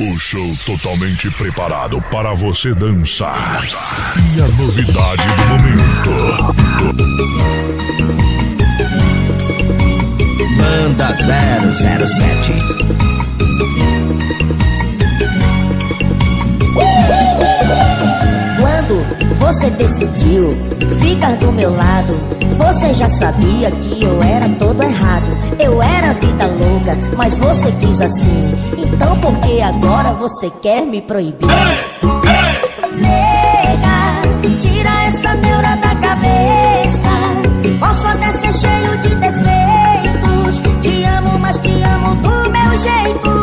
O show totalmente preparado para você dançar. E a novidade do momento. Banda 007 você decidiu ficar do meu lado, você já sabia que eu era todo errado. Eu era vida louca, mas você quis assim. Então por que agora você quer me proibir? Nega, tira essa neura da cabeça. Posso até ser cheio de defeitos. Te amo, mas te amo do meu jeito.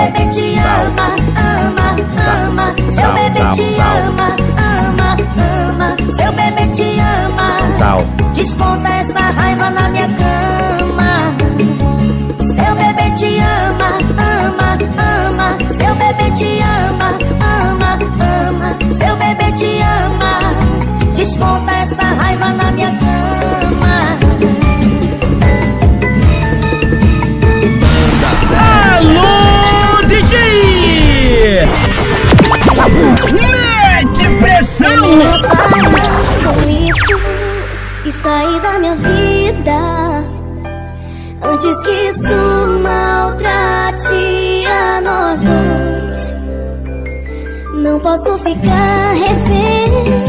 Seu bebê te ama, ama, ama. Seu bebê te ama, ama, ama. Seu bebê te ama. Desconta essa raiva na minha cama. Seu bebê te ama, ama, ama. Seu bebê te ama, ama, ama. Seu bebê te ama. Desconta essa raiva na minha cama. Vida. Antes que isso maltrate a nós dois. Não posso ficar refém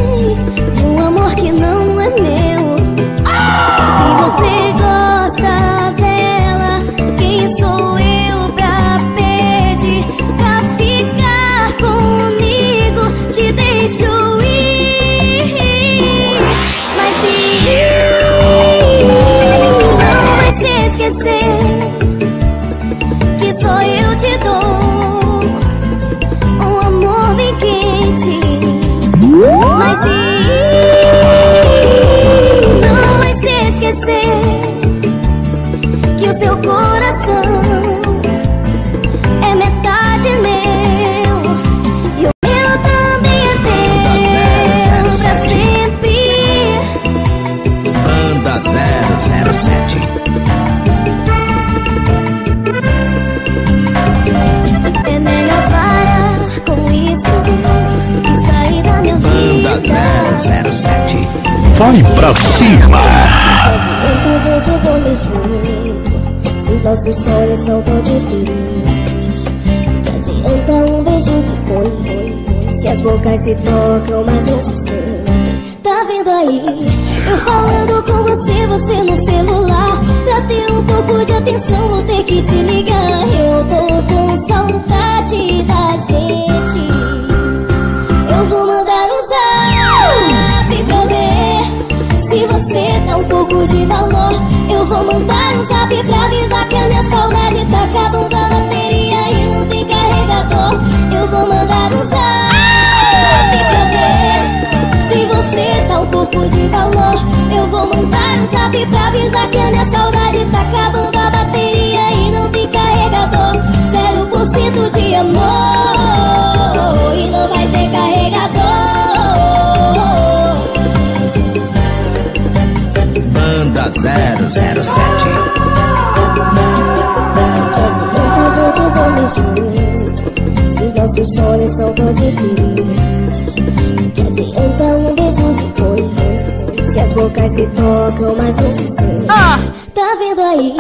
esquecer que só eu te dou um amor bem quente. Mas se não vai se esquecer que o seu coração Vai pra cima. Se os nossos sonhos são tão diferentes Que adianta um beijo de boi Se as bocas se tocam, mas não se sentem Tá vendo aí? Eu falando com você, você no celular Pra ter um pouco de atenção, vou ter que te ligar Eu tô com saudade da gente você dá um pouco de valor. Eu vou mandar um zap pra avisar que a minha saudade tá acabando. A bateria e não tem carregador. Eu vou mandar um zap pra ver Se você dá um pouco de valor. Eu vou mandar um zap pra avisar que a minha saudade tá acabando. A bateria e não tem carregador. 0% de amor. E não vai ter carregador Banda 007 Muita gente dorme junto Se os nossos sonhos são tão diferentes. Que adianta um beijo de boi. Se as bocas se tocam, mas não se sentem Tá vendo aí?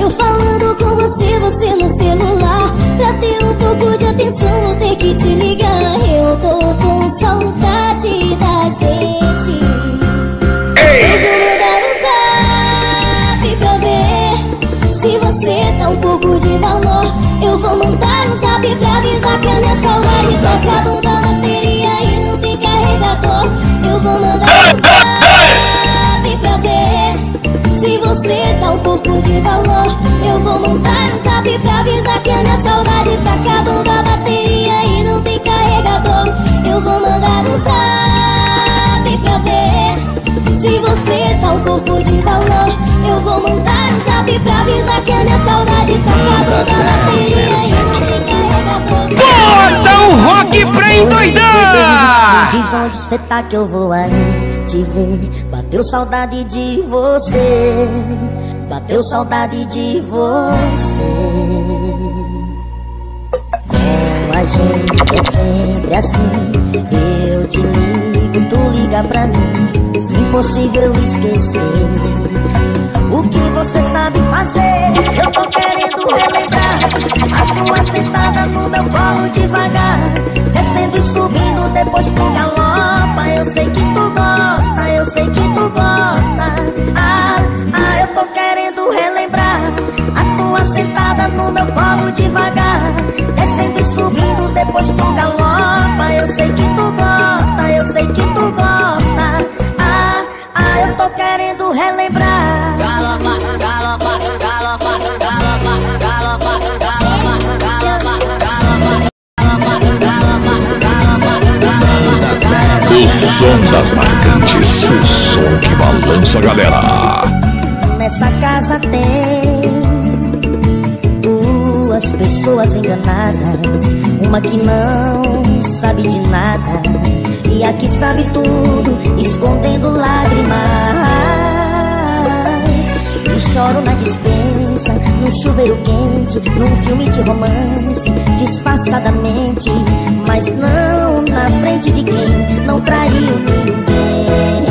Eu falando com você, você no celular. Pra ter um pouco de atenção, vou ter que te ligar. Eu tô com saudade da gente. Eu vou mandar um zap pra avisar que a minha saudade tá acabando a bateria e não tem carregador. Eu vou mandar um zap pra ver Se você dá um pouco de valor. Eu vou mandar um zap pra avisar que a minha saudade tá acabando a bateria e não tem carregador. Eu vou mandar um zap pra ver se você dá um pouco de valor, eu vou mandar um zap pra avisar que a minha saudade tá acabando a bateria e não tem carregador. Bota o rock pra endoidar! Diz onde cê tá que eu vou aí te ver. Bateu saudade de você. Bateu saudade de você. A gente é sempre assim. Eu te ligo, tu liga pra mim. Impossível esquecer. O que você sabe fazer? Eu tô querendo relembrar. A tua sentada no meu colo devagar. Descendo e subindo, depois tu galopa. Eu sei que tu gosta, eu sei que tu gosta. Ah, ah, eu tô querendo relembrar. A tua sentada no meu colo devagar. Descendo e subindo, depois tu galopa. Eu sei que tu gosta, eu sei que tu gosta. Relembrar. Banda 007. O som das marcantes, o som que balança a galera. Nessa casa tem duas pessoas enganadas. Uma que não sabe de nada e a que sabe tudo, escondendo lágrimas. E choro na dispensa, num chuveiro quente, num filme de romance, disfarçadamente, mas não na frente de quem não traiu ninguém.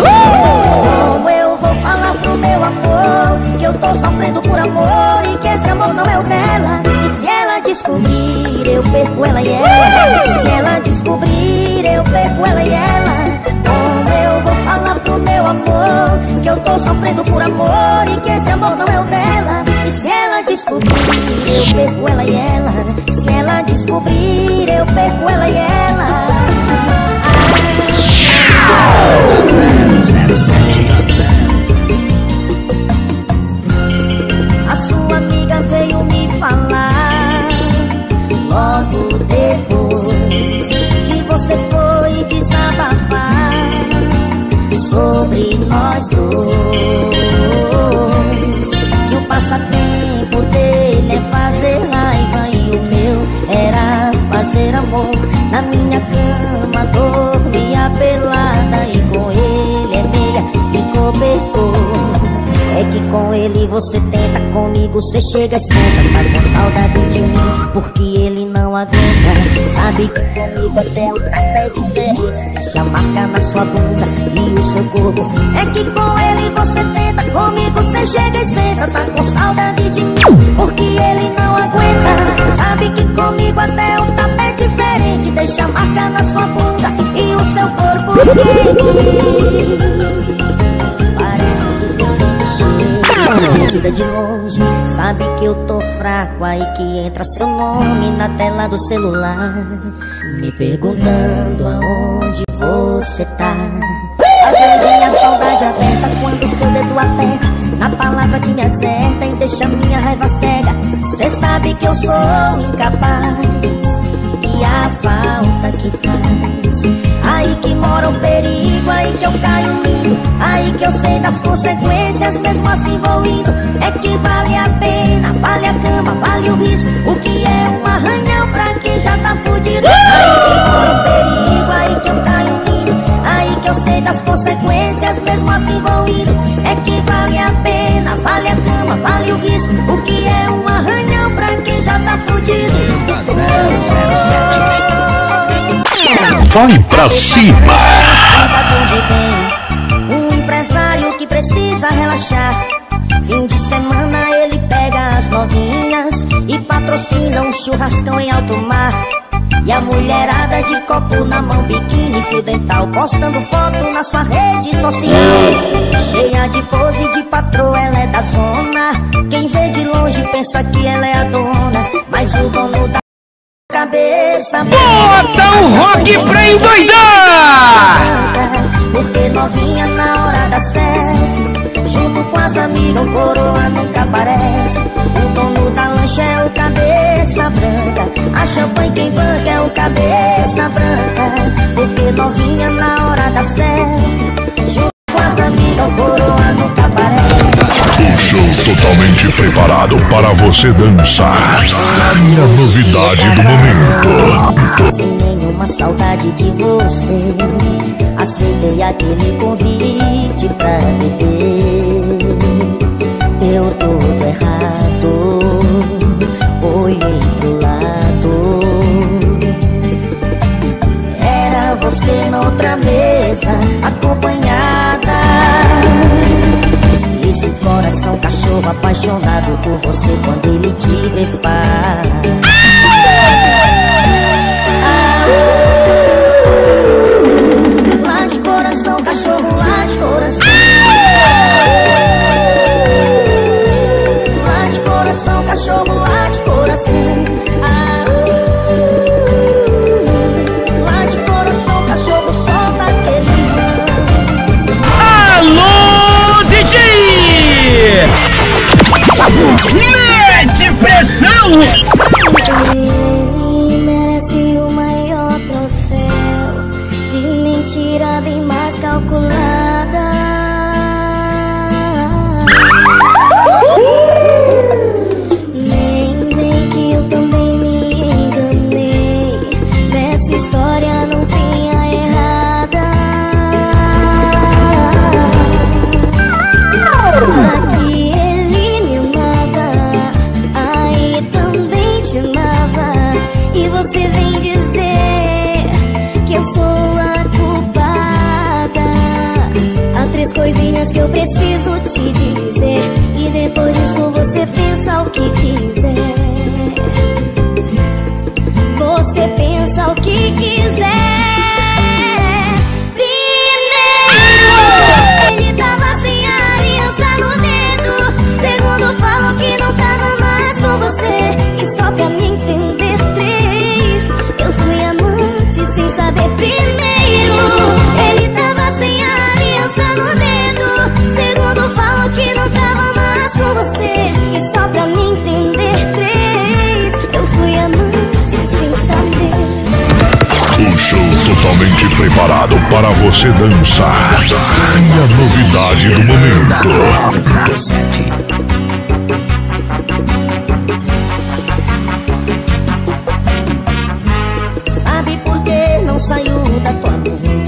Como eu vou falar pro meu amor que eu tô sofrendo por amor e que esse amor não é o dela? E se ela descobrir, eu perco ela e ela. Se ela descobrir, eu perco ela e ela. Meu amor que eu tô sofrendo por amor e que esse amor não é o dela? E se ela descobrir, eu perco ela e ela. Se ela descobrir, eu perco ela e ela. Banda 007. A sua amiga veio me falar Logo depois Nós dois. Que o passatempo dele é fazer raiva E o meu. Era fazer amor Na minha cama dormia pelada E com ele é meia e cobertor. É que com ele você tenta, comigo você chega e senta. Tá com saudade de mim, porque ele Sabe que comigo até o trapo é diferente Deixa a marca na sua bunda e o seu corpo. É que com ele você tenta, comigo você chega e senta. Tá com saudade de mim, porque ele não aguenta. Sabe que comigo até o tapo é diferente. Deixa a marca na sua bunda e o seu corpo quente Vida de longe. Sabe que eu tô fraco Aí que entra seu nome na tela do celular. Me perguntando aonde você tá. Sabe onde a saudade aperta Quando seu dedo aperta Na palavra que me acerta E deixa minha raiva cega. Cê sabe que eu sou incapaz E a falta que faz Aí que mora o perigo, aí que eu caio lindo. Aí que eu sei das consequências, mesmo assim vou indo. É que vale a pena, vale a cama, vale o risco. O que é um arranhão pra quem já tá fudido? Aí que mora o perigo, aí que eu caio lindo. Aí que eu sei das consequências, mesmo assim vou indo. É que vale a pena, vale a cama, vale o risco. O que é um arranhão pra quem já tá fudido? Banda 007. Vai pra cima. um empresário que precisa relaxar. Fim de semana ele pega as novinhas e patrocina um churrascão em alto mar. E a mulherada de copo na mão, biquíni, fio dental, postando foto na sua rede social. Cheia de pose de patroa, ela é da zona. Quem vê de longe pensa que ela é a dona, mas o dono da cabeça. Bota o rock pra endoidar! Porque novinha na hora da selfie Junto com as amigas o coroa nunca aparece O dono da lancha é o cabeça branca A champanhe quem banca é o cabeça branca Porque novinha na hora da selfie Junto com as amigas o coroa nunca aparece o show totalmente preparado para você dançar. E a novidade do momento. Sem nenhuma saudade de você, aceitei aquele convite pra beber. Eu todo errado, olhei pro lado. Era você noutra mesa, acompanhado esse coração tá cachorro apaixonado por você quando ele te ver Mete pressão! Para você dançar. E a novidade do momento. 007 Sabe por que não saiu da tua mente?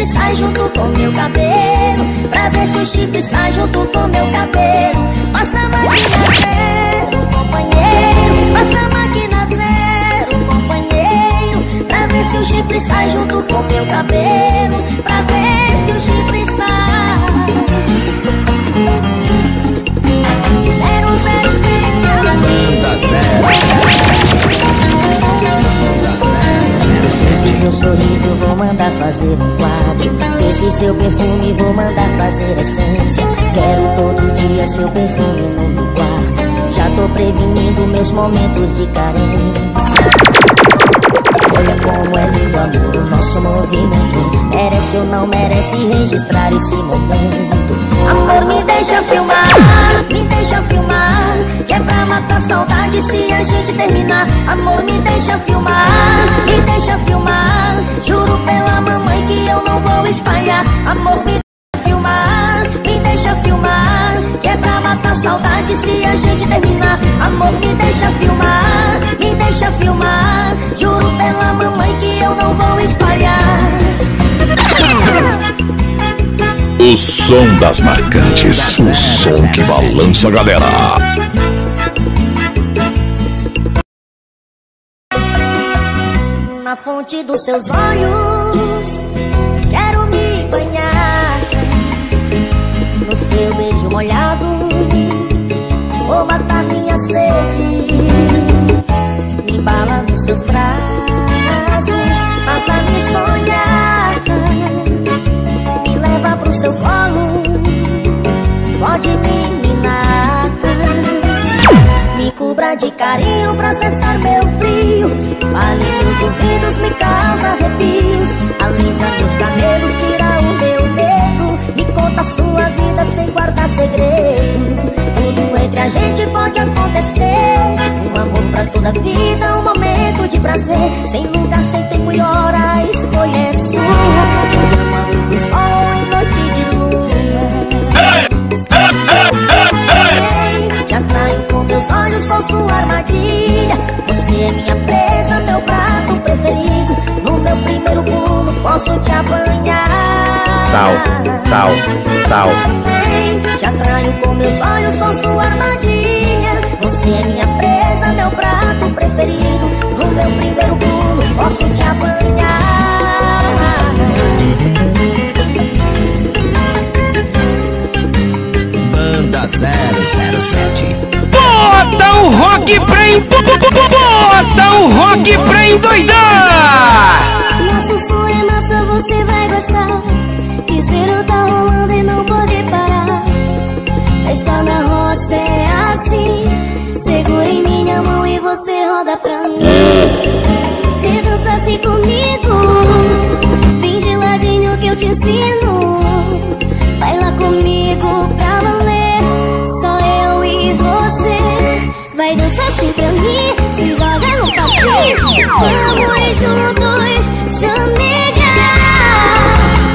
chifre sai junto com meu cabelo. Pra ver se o chifre sai junto com meu cabelo. Passa a máquina zero, companheiro. Passa a máquina zero, companheiro. Pra ver se o chifre sai junto com meu cabelo. Pra ver se o chifre sai. Zero, zero, sete, Manda 007 Esse seu sorriso vou mandar fazer um quadro. Esse seu perfume vou mandar fazer essência. Quero todo dia seu perfume no meu quarto. Já tô prevenindo meus momentos de carência Olha como é lindo amor o nosso movimento. Merece ou não merece registrar esse momento. Amor me deixa filmar, me deixa filmar Que é pra matar saudade se a gente terminar. Amor me deixa filmar, me deixa filmar. Juro pela mamãe que eu não vou espalhar. Amor me matar saudade se a gente terminar Amor me deixa filmar, me deixa filmar Juro pela mamãe que eu não vou espalhar O som das marcantes. O som que balança a galera. Na fonte dos seus olhos, quero me banhar. No seu beijo molhado, vou matar minha sede. Me embala nos seus braços, faça-me sonhar. Me leva pro seu colo, pode me minar. Me cubra de carinho pra cessar meu frio Fale nos ouvidos, me causa arrepios Alisa meus camelos, tira o meu medo Me conta sua vida sem guardar segredo a gente pode acontecer. Um amor pra toda vida, um momento de prazer. Sem lugar, sem tempo e hora, a escolha é sua a sol em noite de lua. Ei, Te com meus olhos, sou sua armadilha. Você é minha presa, posso te apanhar Sal, sal, sal. Ei, Te atraio com meus olhos, sou sua armadilha Você é minha presa, meu prato preferido No meu primeiro pulo posso te apanhar Banda 007. Bota o rock pra. Bota o rock pra endoidar! Nosso som é você vai gostar. Piseiro tá rolando e não pode parar. Festa na roça é assim. Segura em minha mão e você roda pra mim. Se dançasse comigo, vem de ladinho que eu te ensino. Baila comigo pra valer. Só eu e você. Vai dançar assim pra mim. Se joga no passinho. Vamos juntos chamegar.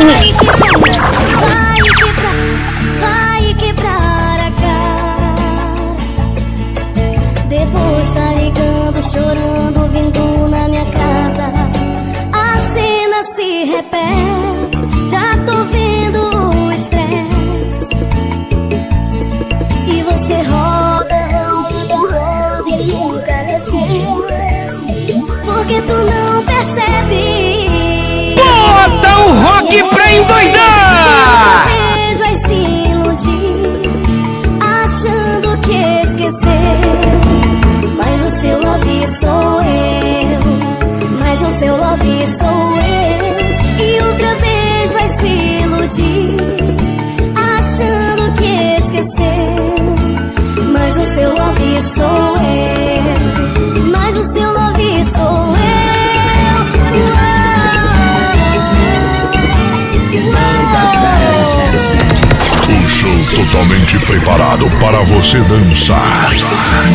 Wait. Preparado para você dançar.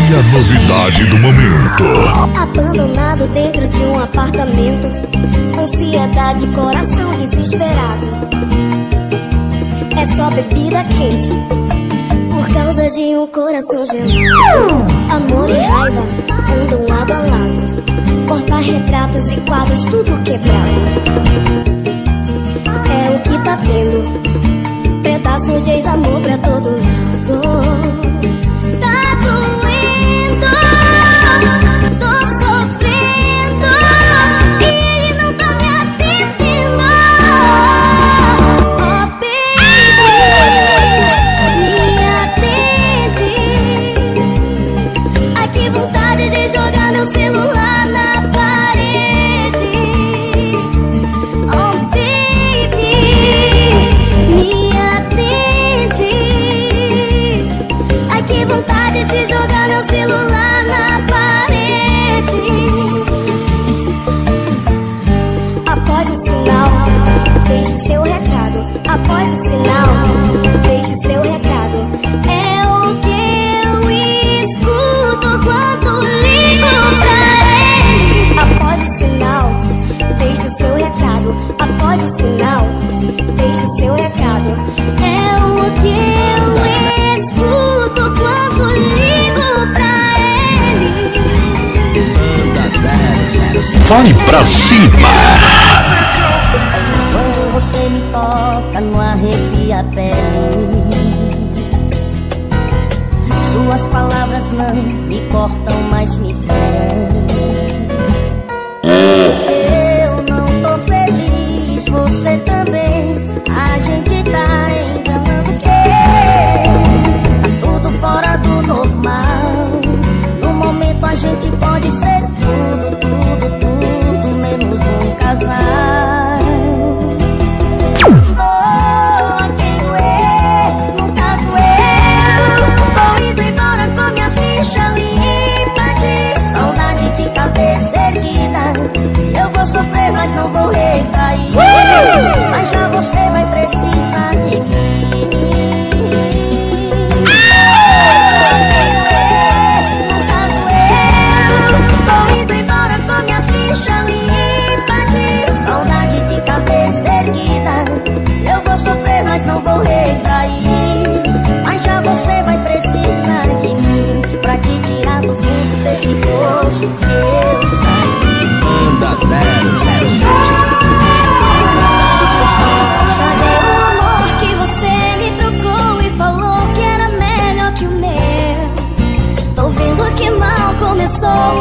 E a novidade do momento. Abandonado dentro de um apartamento. Ansiedade, coração desesperado. É só bebida quente. Por causa de um coração gelado. Amor e raiva andam lado a lado. Portar retratos e quadros, tudo quebrado. É o que tá tendo. Pedaço de ex-amor pra todo lado. Tá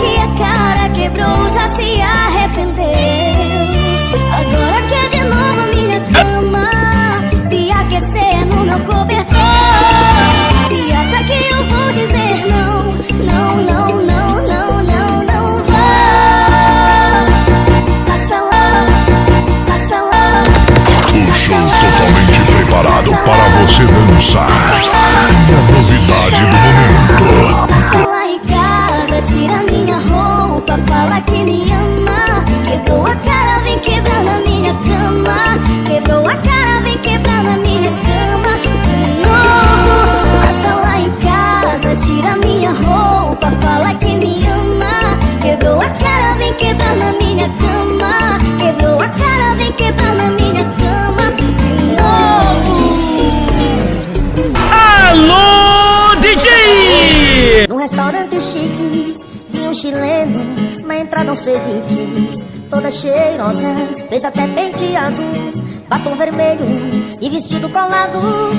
que a cara quebrou, já se arrependeu. Agora quer de novo minha cama, se aquecer no meu cobertor. Se acha que eu vou dizer não, não, não, não, não, não, não vou. Passa lá, passa lá. O show totalmente preparado para você dançar. E a novidade do momento. Cama. Quebrou a cara, vem quebrando a minha cama. De novo, passa lá em casa, tira minha roupa, fala que me ama. Quebrou a cara, vem quebrando a minha cama. Quebrou a cara, vem quebrando a minha cama. De novo. Alô, DJ! Num restaurante chique, vi um chileno na entrada um ceviche, toda cheirosa, fez até penteado, batom vermelho e vestido colado.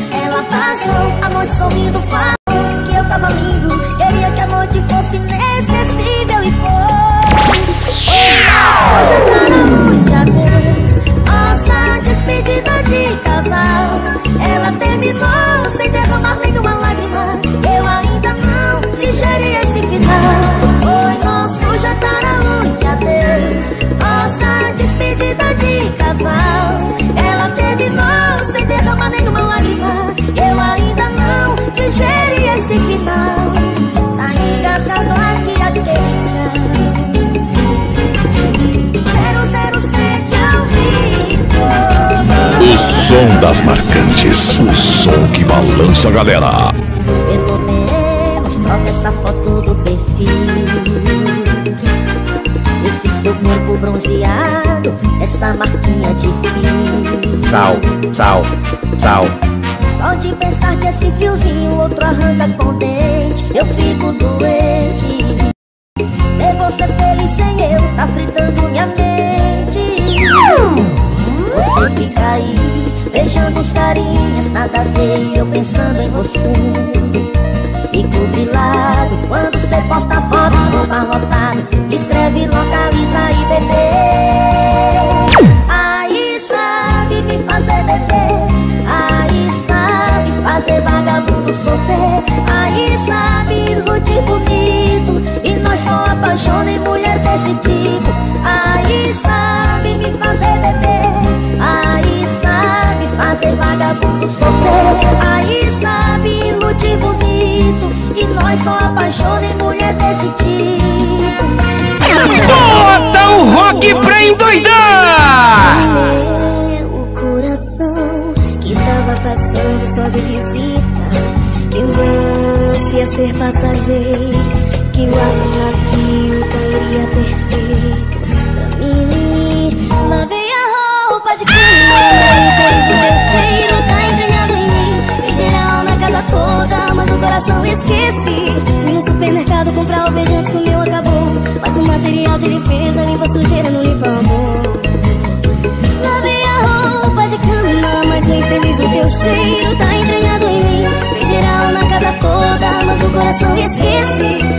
Ela passou a noite sorrindo, falou que eu tava lindo, queria que a noite fosse inacessível esse final. Tá engasgado aqui aquele tchau. 007 ao vivo. O som das marcantes. O som que balança a galera. Pelo menos troca essa foto do perfil Esse seu corpo bronzeado Essa marquinha de fio Sal, sal, sal. Só de pensar que esse fiozinho outro arranca com dente. Eu fico doente. Ver você feliz sem eu Tá fritando minha mente. Você fica aí Beijando os carinhas Nada a ver eu pensando em você. Fico grilado quando cê posta foto no bar lotado. Escreve, localiza Só apaixona em mulher desse tipo. Aí sabe me fazer beber. Aí sabe fazer vagabundo sofrer. Aí sabe iludir bonito. E nós só apaixona em mulher desse tipo. Bota o rock pra endoidar! Meu coração que tava passando só de visita. Que você ia ser passageiro que o navio poderia ter feito pra mim. Lavei a roupa de cama, mas o infeliz do teu cheiro tá entranhado em mim. Em geral na casa toda, mas o coração esqueci. Fui no supermercado comprar o vejante que o meu acabou. Mas o material de limpeza limpa sujeira, não limpa amor. Lavei a roupa de cama, mas o infeliz do teu cheiro tá entranhado em mim. Em geral na casa toda, mas o coração esqueci.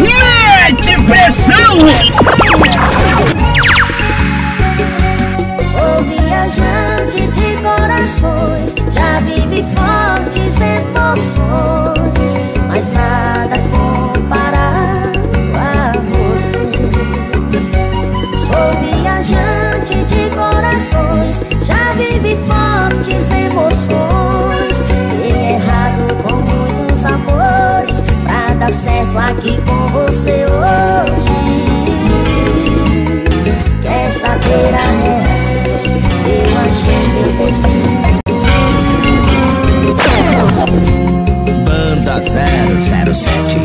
Mete pressão! Sou viajante de corações, já vive fortes emoções. aqui com você hoje Quer saber a real? Eu achei meu destino Banda 007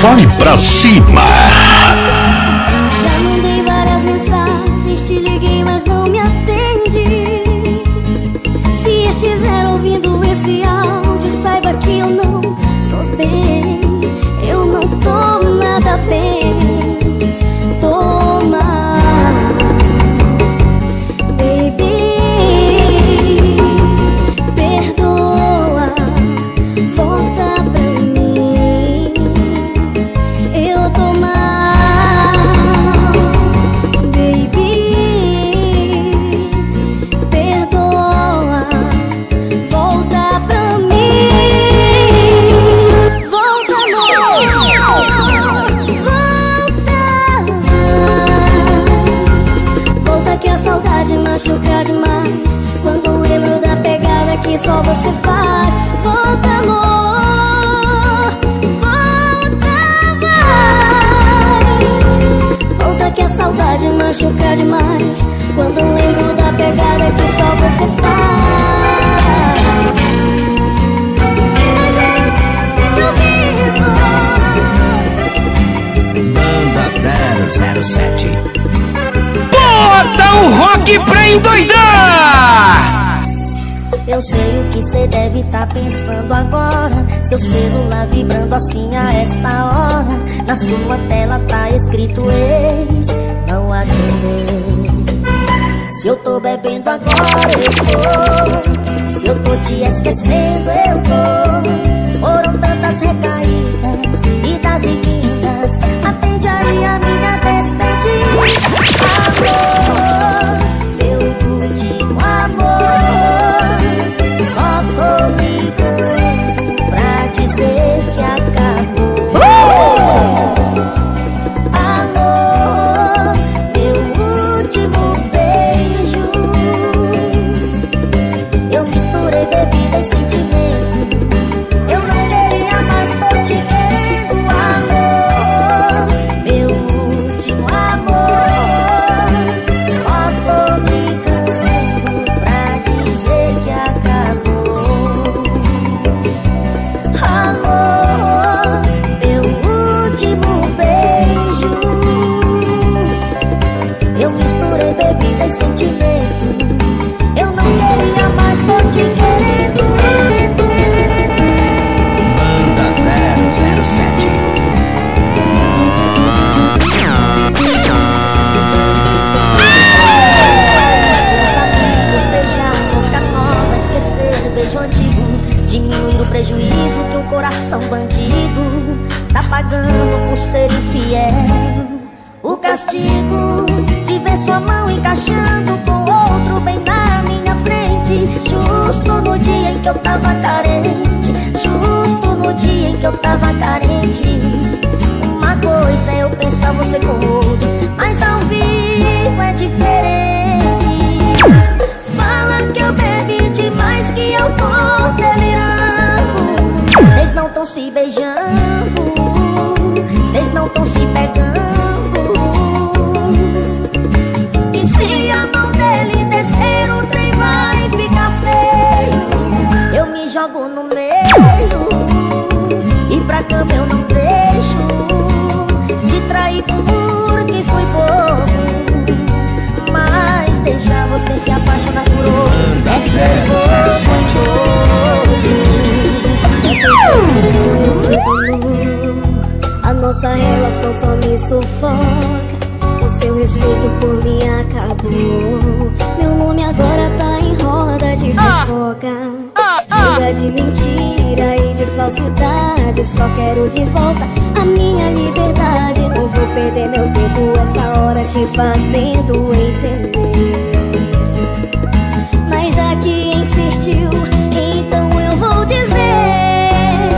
Vai pra cima! Na sua tela tá escrito ex, não atender Se eu tô bebendo agora eu vou. Se eu tô te esquecendo eu vou. Cama eu não deixo De trair porque foi pouco Mas deixar você se apaixonar por outro. Banda É ser 007 A nossa relação só me sufoca. O seu respeito por mim acabou. Meu nome agora tá em roda de fofoca Chega de mentira e de falsidade Só quero de volta a minha liberdade Não vou perder meu tempo essa hora te fazendo entender mas já que insistiu, então eu vou dizer? É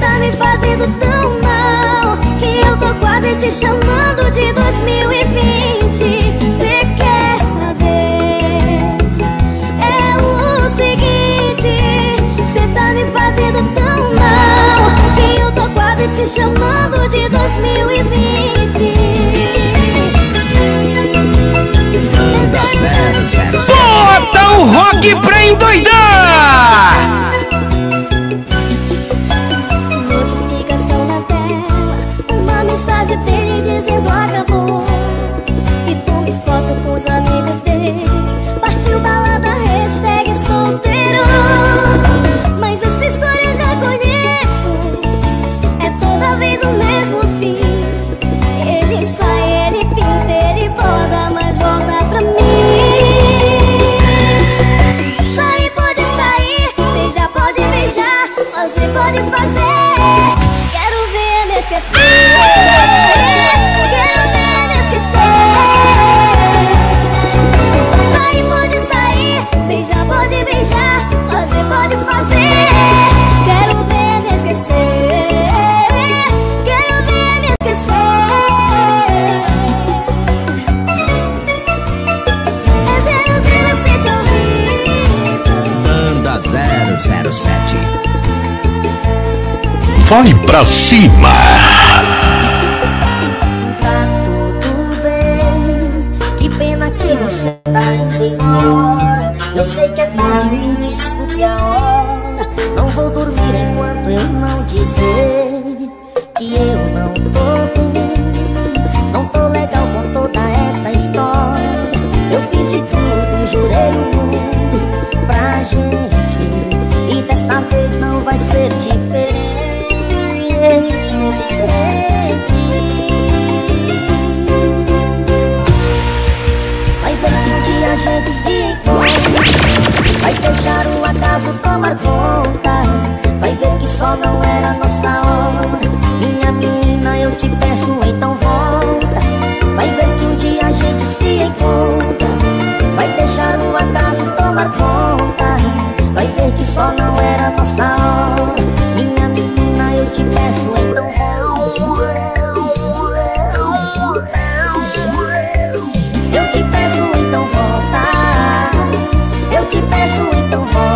tá fazendo tão mal Que eu tô quase te chamando de 2020 te chamando de 2020 Banda 007 Bota o rock pra endoidar! Vai pra cima! Tá tudo bem. Que pena que você tá indo embora. Eu sei que é tarde, me desculpe a hora. Não vou dormir enquanto eu não dizer Que eu não tô bem. Não tô legal com toda essa história. Eu fiz de tudo, jurei o mundo pra gente. E dessa vez não vai ser diferente Vai ver que um dia a gente se encontra. Vai deixar o acaso tomar conta. Vai ver que só não era nossa hora. Minha menina, eu te peço, então volta. Vai ver que um dia a gente se encontra. Vai deixar o acaso tomar conta. Vai ver que só não era nossa hora. Minha te peço, então volta eu te peço então volta. Eu te peço então volta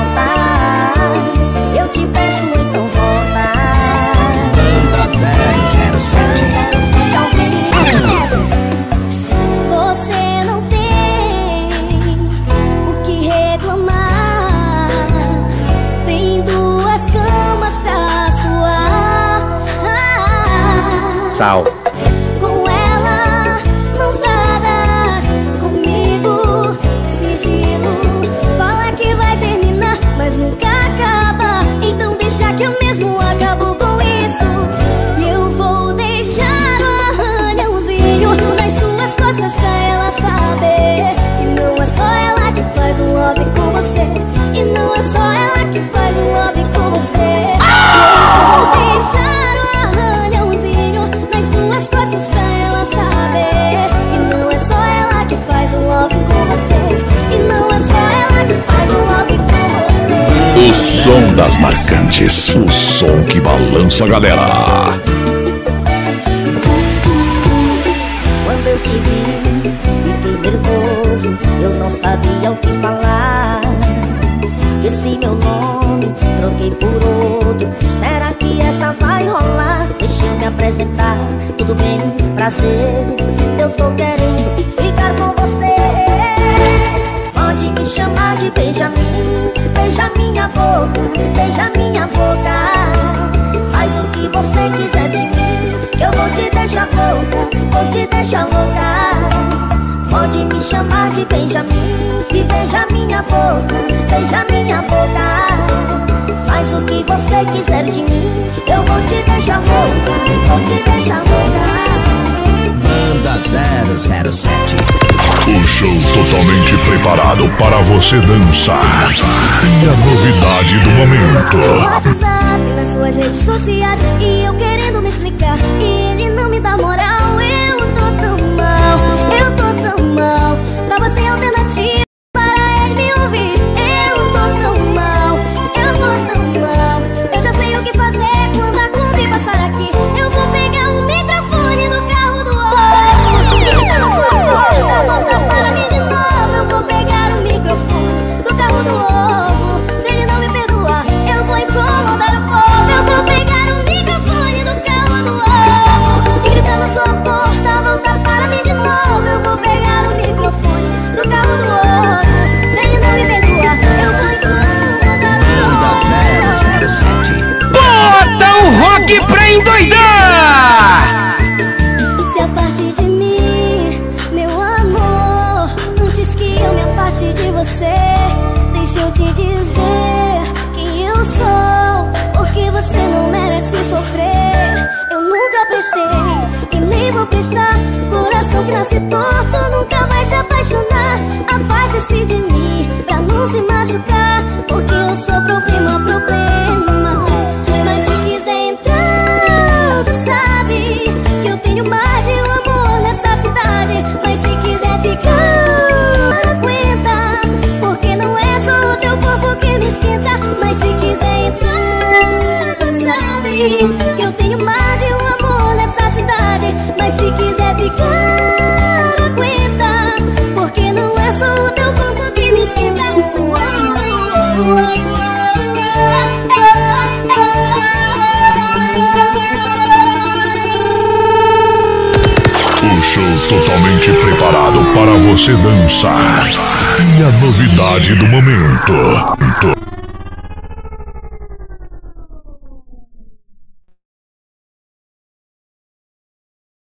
Com ela, mãos dadas. Comigo, sigilo. Fala que vai terminar, mas nunca acaba. Então deixa que eu mesmo O som das marcantes. O som que balança a galera. Quando eu te vi, fiquei nervoso. Eu não sabia o que falar. Esqueci meu nome, troquei por outro. Será que essa vai rolar? Deixa eu me apresentar. Tudo bem, prazer. Eu tô querendo ficar com você. Pode me chamar de Benjamin. Beija minha boca, beija minha boca. Faz o que você quiser de mim. Que eu vou te deixar louca, vou te deixar louca. Pode me chamar de Benjamin E beija minha boca, beija minha boca Faz o que você quiser de mim Eu vou te deixar louca, vou te deixar louca Manda 007. O show totalmente preparado para você dançar. E a novidade do momento. WhatsApp nas suas redes sociais E eu querendo me explicar E ele não me dá moral você, deixa eu te dizer quem eu sou. Porque você não merece sofrer. Eu nunca prestei e nem vou prestar. Coração que nasce torto nunca vai se apaixonar. Afaste-se de mim totalmente preparado para você dançar. E a novidade do momento.